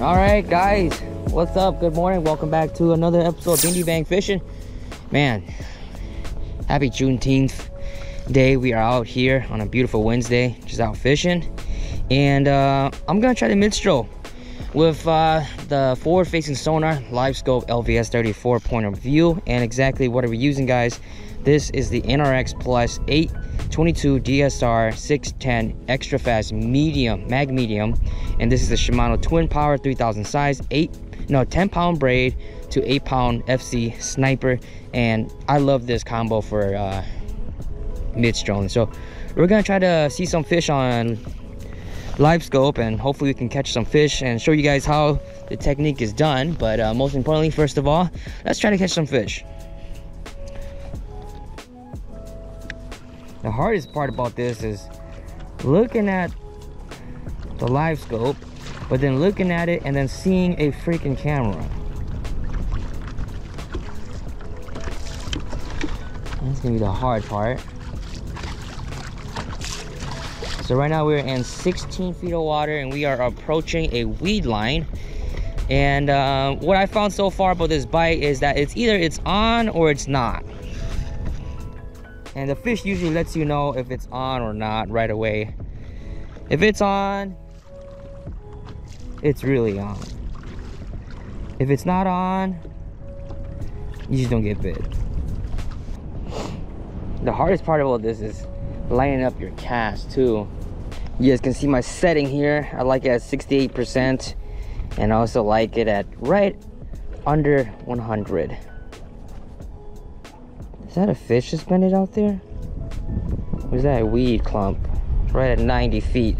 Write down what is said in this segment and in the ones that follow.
All right, guys, what's up? Good morning. Welcome back to another episode of Bindee Vang Fishing. Man, happy Juneteenth day. We are out here on a beautiful Wednesday, just out fishing. And uh, I'm gonna try the mid-stroll with uh, the forward-facing sonar LiveScope LVS 34 point of view. And exactly what are we using, guys? This is the NRX Plus 822 DSR 610 extra fast medium mag medium, and this is the Shimano Twin Power 3000 size 8 no 10 pound braid to 8 pound FC sniper, and I love this combo for uh, mid strolling. So we're gonna try to see some fish on live scope and hopefully we can catch some fish and show you guys how the technique is done. But uh, most importantly, first of all, let's try to catch some fish. The hardest part about this is looking at the live scope but then looking at it and then seeing a freaking camera. That's gonna be the hard part. So right now we're in 16 feet of water and we are approaching a weed line. And uh, what i found so far about this bite is that it's either it's on or it's not and the fish usually lets you know if it's on or not right away. If it's on it's really on. If it's not on you just don't get bit. The hardest part about this is lining up your cast too. You guys can see my setting here. I like it at 68 percent and i also like it at right under 100 is that a fish suspended out there? Where's that a weed clump? Right at 90 feet.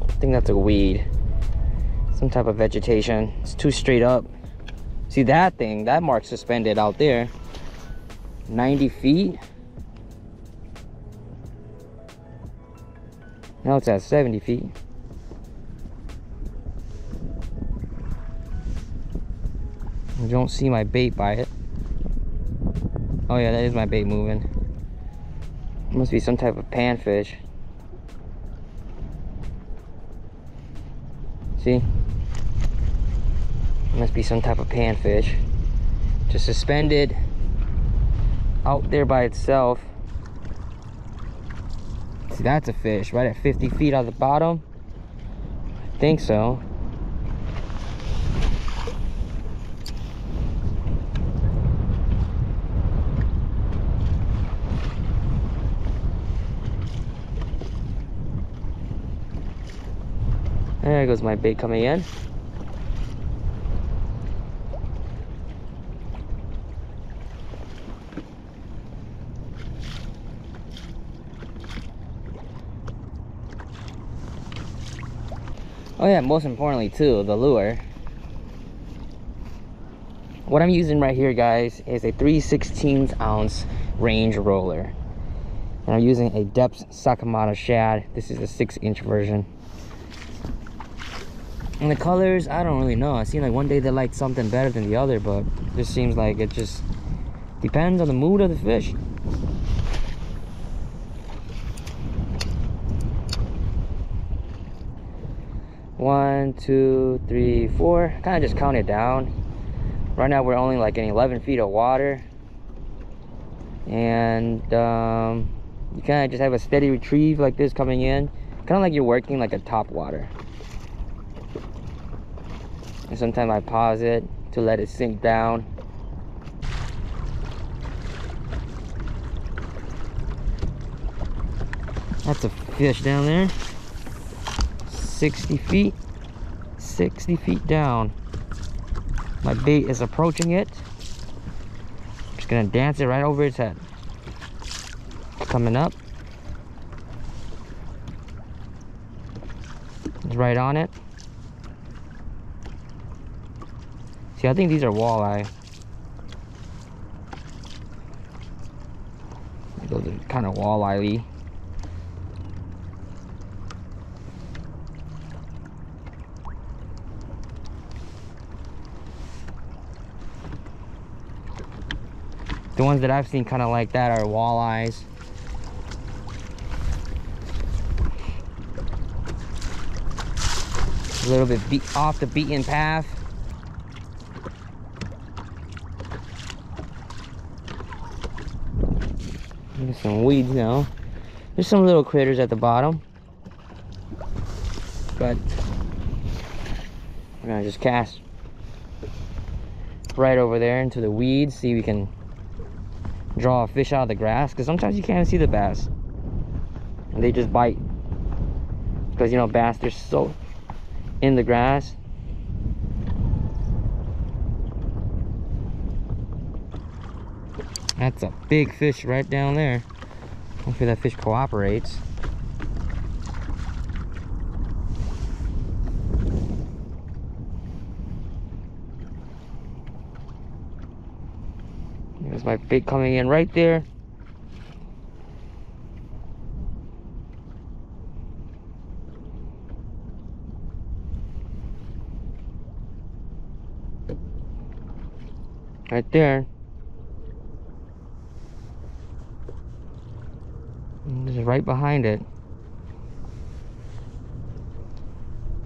I think that's a weed. Some type of vegetation. It's too straight up. See that thing, that mark suspended out there. 90 feet. Now it's at 70 feet. Don't see my bait by it. Oh yeah, that is my bait moving. Must be some type of panfish. See? Must be some type of panfish. Just suspended out there by itself. See, that's a fish right at 50 feet on the bottom. I think so. There goes my bait coming in. Oh yeah, most importantly too, the lure. What I'm using right here, guys, is a 3 16 ounce range roller. And I'm using a Deps Sakamata shad. This is a 6 inch version. And the colors, I don't really know. I see like one day they like something better than the other, but this seems like it just depends on the mood of the fish. One, two, three, four. Kind of just count it down. Right now we're only like in 11 feet of water. And um, you kind of just have a steady retrieve like this coming in. Kind of like you're working like a top water and sometimes I pause it to let it sink down. That's a fish down there. 60 feet 60 feet down. My bait is approaching it. Just gonna dance it right over its head. Coming up. It's right on it See, I think these are walleye. Those are kind of walleye-y. The ones that I've seen kind of like that are walleyes. A little bit off the beaten path. Some weeds now. There's some little critters at the bottom. But we're gonna just cast right over there into the weeds, see we can draw a fish out of the grass. Because sometimes you can't see the bass. And they just bite. Because you know bass they're so in the grass. That's a big fish right down there. Hopefully that fish cooperates. There's my bait coming in right there. Right there. And This is right behind it.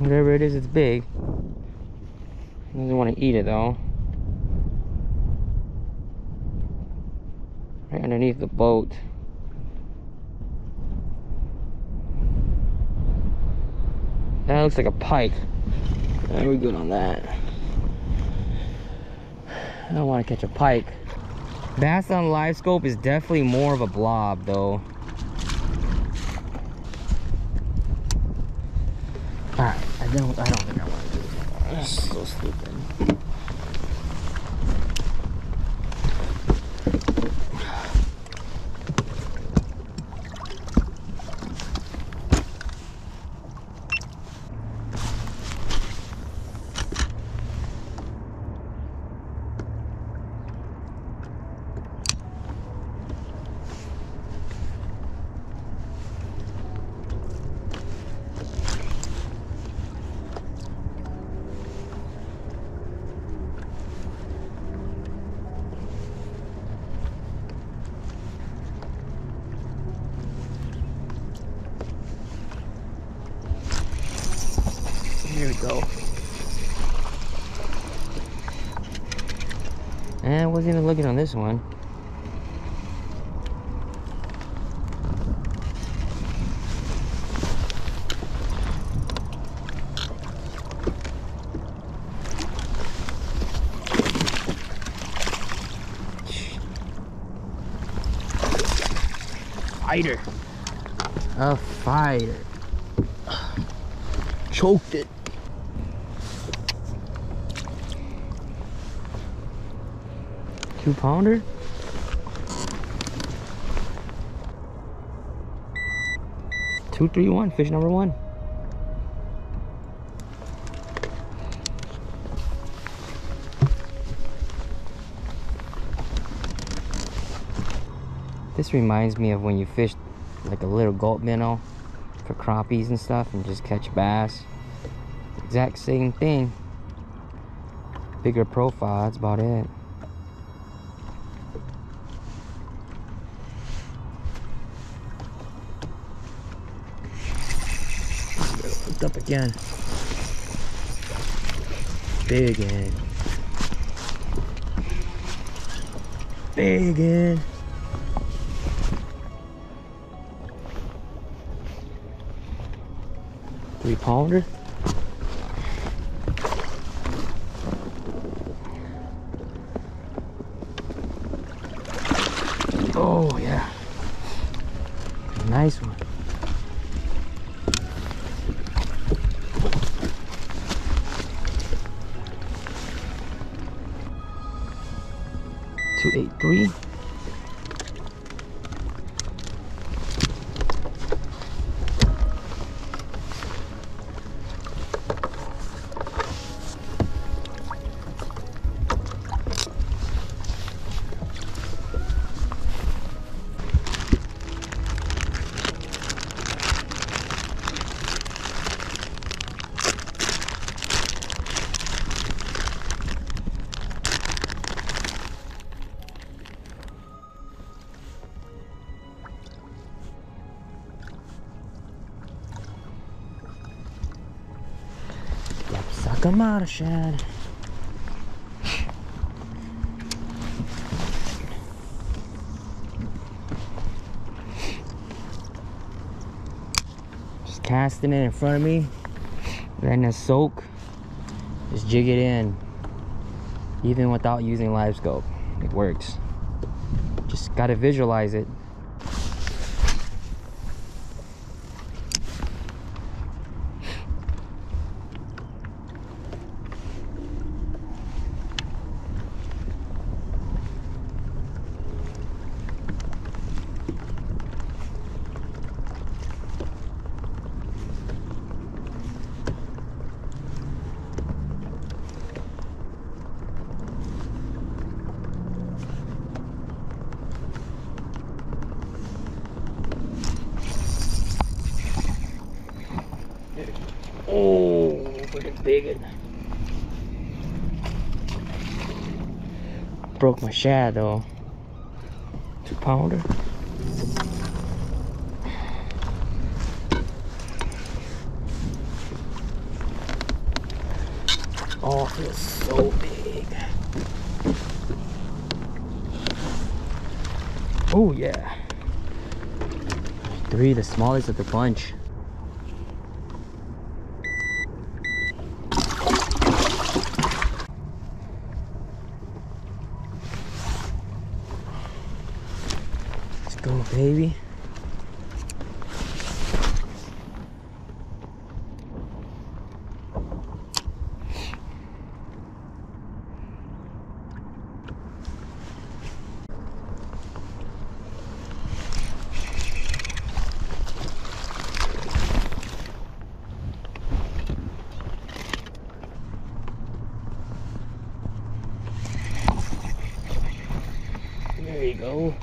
Whatever it is, it's big. Doesn't want to eat it though. Right underneath the boat. That looks like a pike. Yeah, we're good on that. I don't want to catch a pike. Bass on live scope is definitely more of a blob though. I don't I don't think I want to do this. That's so stupid. Here we go. And Eh, I wasn't even looking on this one. Fighter. A fighter. Choked it. Two pounder? Two, three, one. Fish number one. This reminds me of when you fish like a little gulp minnow for crappies and stuff and just catch bass. Exact same thing. Bigger profile, that's about it. Hooked up again. Big end. Big end. Three pounder. Eight three. Come on, Shad. Just casting it in front of me, letting it soak. Just jig it in, even without using live scope. It works. Just gotta visualize it. Oh, freaking big one. Broke my shad though. Two pounder. Oh, it feels so big. Oh yeah. Three, the smallest of the bunch. Let's go, baby. There you go.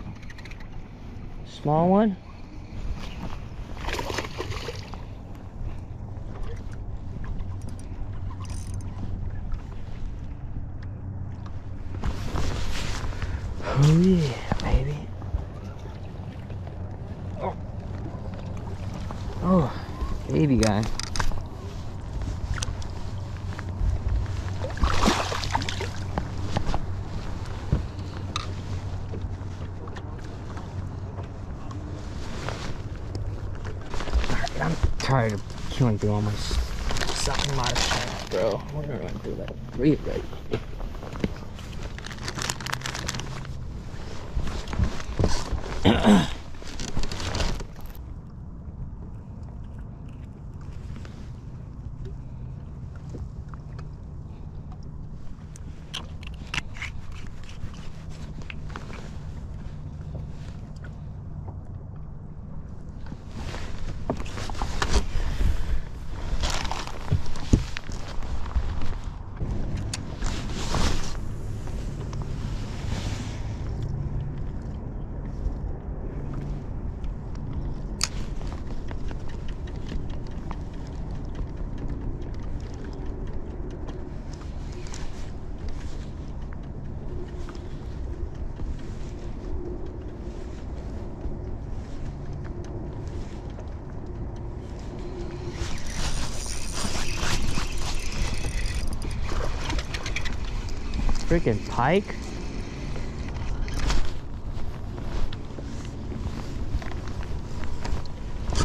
Small one. Oh yeah, baby. Oh. Oh, baby guy. Alright, I'm tired of killing through all my s- sucking my shit, bro. What am I gonna do that? Read right. Freaking pike.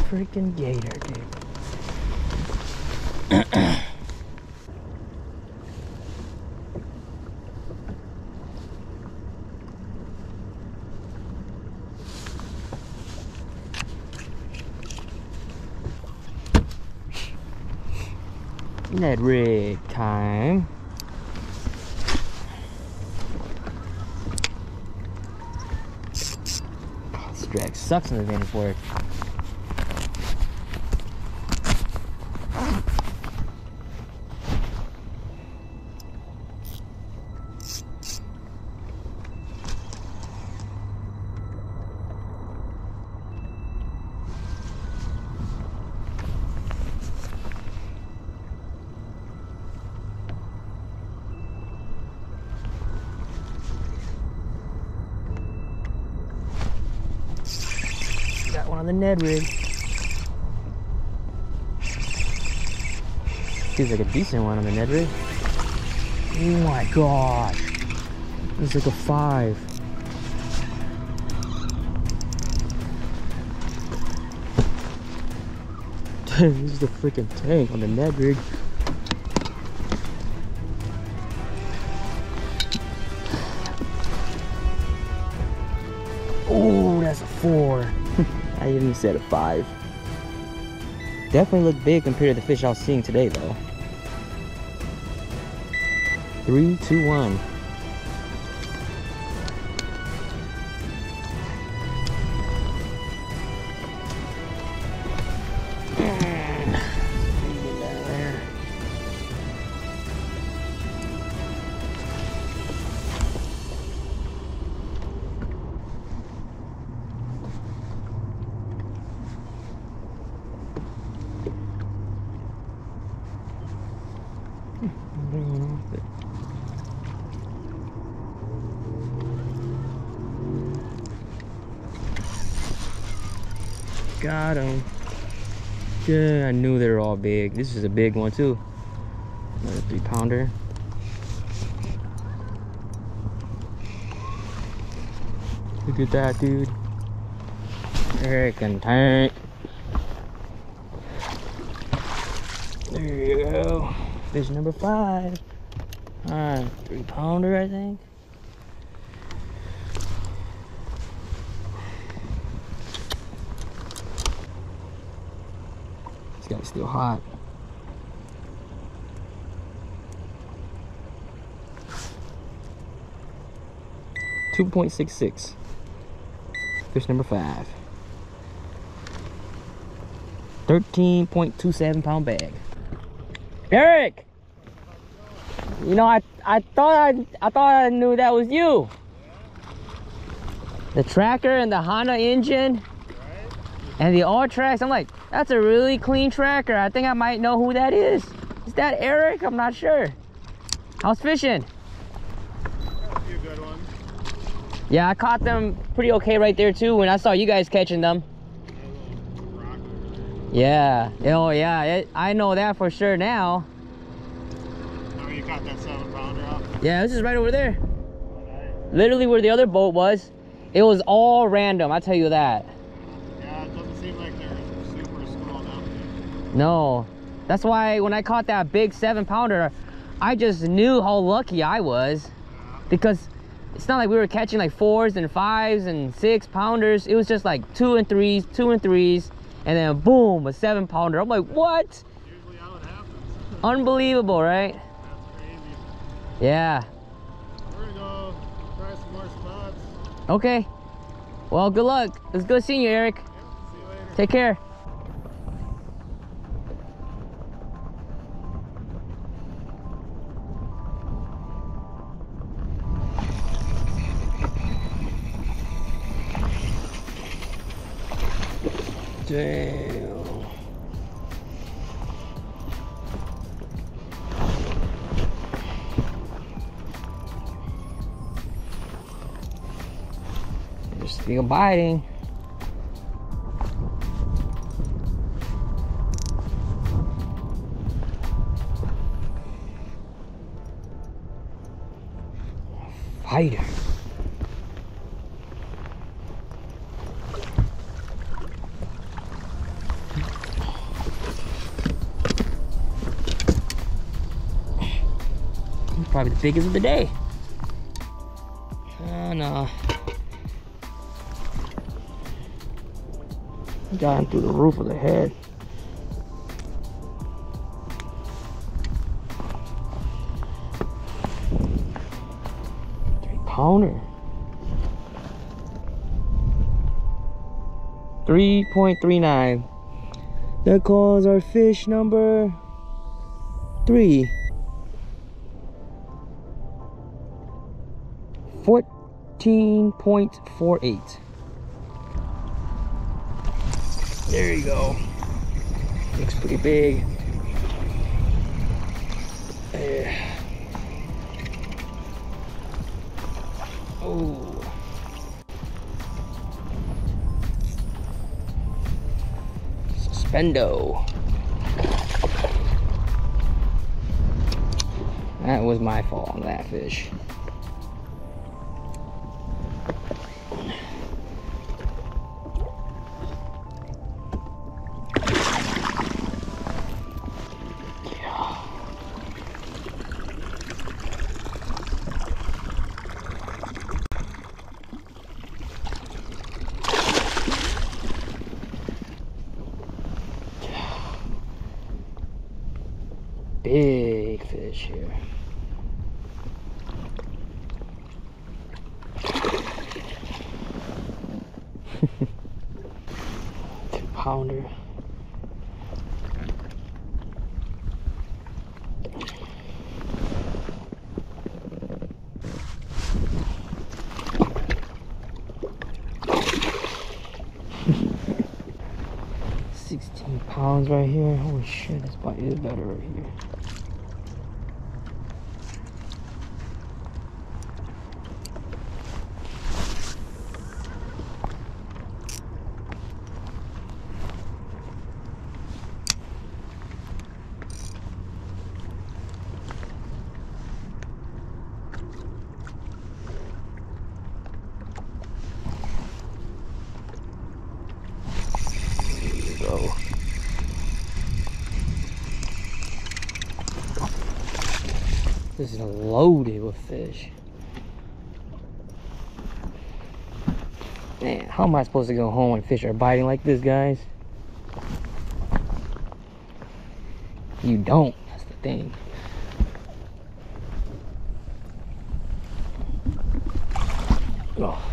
Freaking gator, dude. Ned rig time. This drag sucks in the vantage board. Got one on the Ned rig. Seems like a decent one on the Ned rig. Oh my god. It's like a five. this is the freaking tank on the Ned rig. Oh, that's a four. I even said a five. Definitely look big compared to the fish I was seeing today though. Three, two, one. Got him. Yeah, I knew they were all big. This is a big one too. Another three pounder. Look at that, dude. Freaking tank. There you go. Fish number five. Alright, three pounder, I think. This guy's still hot. Two point six six. Fish number five. Thirteen point two seven pound bag. Eric! You know, I I thought I I thought I knew that was you. The tracker and the Honda engine and the all tracks. I'm like, that's a really clean tracker. I think I might know who that is. Is that Eric? I'm not sure. How's fishing? A few good ones. Yeah, I caught them pretty okay right there too when I saw you guys catching them. A little rock. Yeah. Oh yeah. It, I know that for sure now. Oh, you caught that seven pounder off? Yeah, this is right over there. Literally where the other boat was. It was all random. I tell you that. Yeah, it doesn't seem like they're super. No. That's why when I caught that big seven pounder, I just knew how lucky I was. Uh-huh. Because it's not like we were catching like fours and fives and six pounders. It was just like two and threes, two and threes, and then boom, a seven pounder. I'm like, what? Usually how it happens. Unbelievable, right? Yeah. We're gonna go try some more spots. Okay. Well, good luck. It's good seeing you, Eric. Yep, see you later. Take care. Feel biting. Fighter. Probably the biggest of the day. Gotten through the roof of the head. Three pounder. 3.39. That calls our fish number three. 14.48. There you go. Looks pretty big. Oh. Suspendo. That was my fault on that fish. Here. Two pounder. Sixteen pounds right here. Holy shit, this bite is better right here. There you go. This is loaded with fish. Man, how am I supposed to go home when fish are biting like this, guys? You don't. That's the thing. Oh.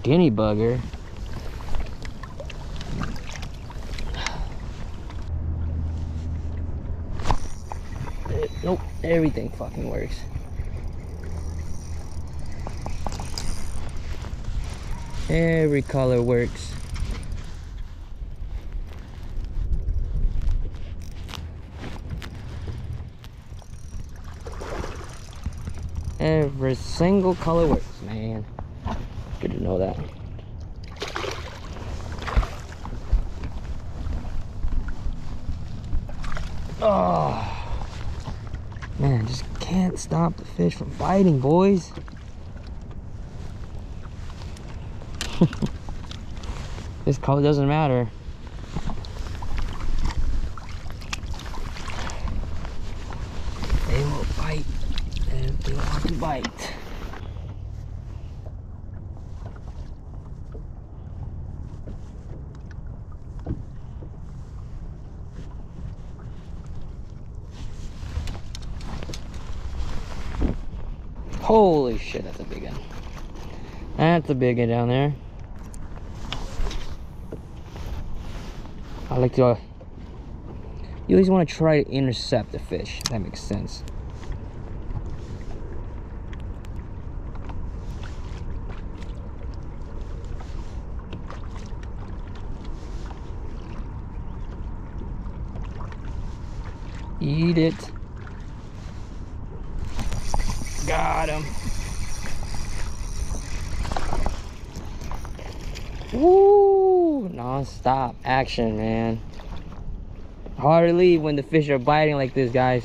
Skinny bugger. Nope, everything fucking works. Every color works. Every single color works, man. That. Oh, man, just can't stop the fish from biting, boys. this color doesn't matter. They will bite they want to bite. Holy shit, that's a big one. A big one down there. I like to. Uh, you always want to try to intercept the fish. That makes sense. Eat it. Got him. Woo! Non-stop action, man. Hard to leave when the fish are biting like this, guys.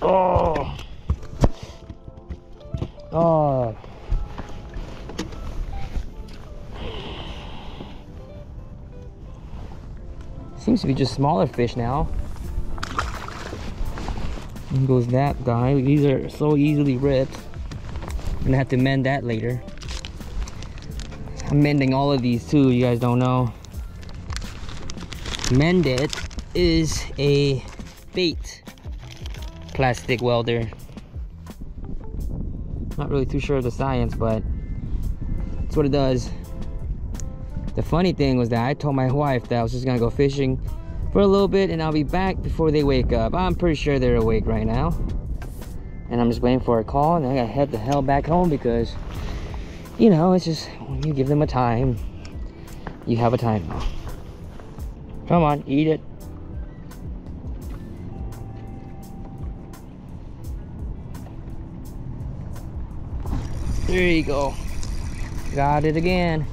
Oh. Oh. Seems to be just smaller fish now. Goes that guy. These are so easily ripped. I'm gonna have to mend that later. I'm mending all of these too, you guys don't know. Mend it is a bait plastic welder. Not really too sure of the science, but that's what it does. The funny thing was that I told my wife that I was just gonna go fishing for a little bit and I'll be back before they wake up. I'm pretty sure they're awake right now. And I'm just waiting for a call and I gotta head the hell back home because, you know, it's just when you give them a time, you have a time. Come on, eat it. There you go. Got it again.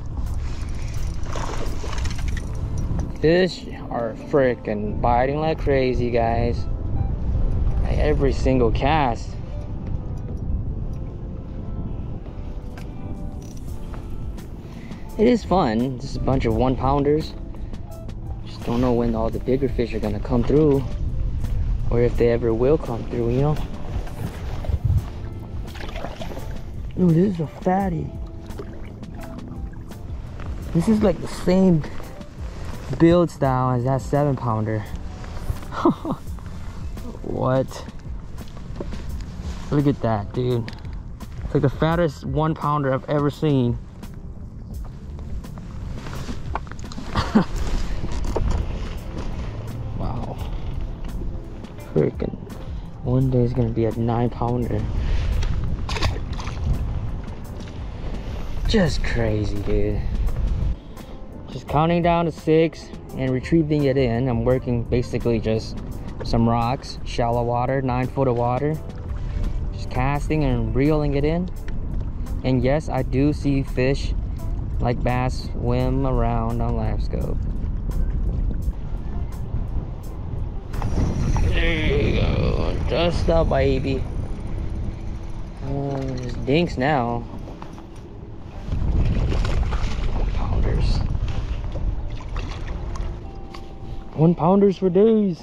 Fish are freaking biting like crazy, guys. Every single cast. It is fun. Just a bunch of one pounders. Just don't know when all the bigger fish are gonna come through. Or if they ever will come through, you know? Ooh, this is a fatty. This is like the same build style as that seven pounder. what? Look at that, dude. It's like the fattest one pounder I've ever seen. wow. Freaking. One day is gonna be a nine pounder. Just crazy, dude. Just counting down to six and retrieving it in. I'm working basically just some rocks, shallow water, nine foot of water. Just casting and reeling it in. And yes, I do see fish like bass swim around on live scope. There you go. Just a baby. Uh, just dinks now. Pounders. One pounders for days.